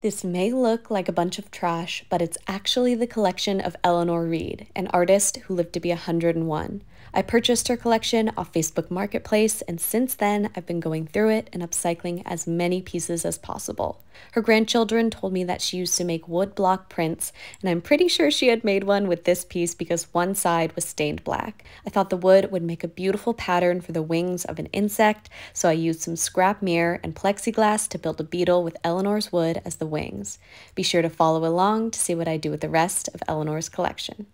This may look like a bunch of trash, but it's actually the collection of Eleanor Reed, an artist who lived to be 101. I purchased her collection off Facebook Marketplace, and since then, I've been going through it and upcycling as many pieces as possible. Her grandchildren told me that she used to make wood block prints, and I'm pretty sure she had made one with this piece because one side was stained black. I thought the wood would make a beautiful pattern for the wings of an insect, so I used some scrap mirror and plexiglass to build a beetle with Eleanor's wood as the wings. Be sure to follow along to see what I do with the rest of Eleanor's collection.